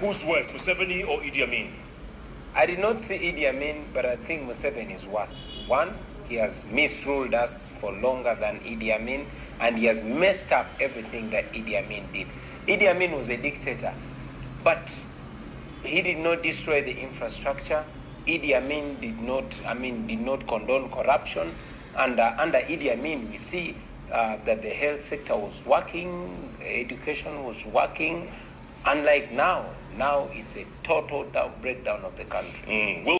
Who's worse, Museveni or Idi Amin? I did not see Idi Amin, but I think Museveni is worse. One, he has misruled us for longer than Idi Amin, and he has messed up everything that Idi Amin did. Idi Amin was a dictator, but he did not destroy the infrastructure. Idi Amin did not, I mean, did not condone corruption. And uh, under Idi Amin, we see uh, that the health sector was working, education was working. Unlike now, now it's a total down, breakdown of the country. Mm. Will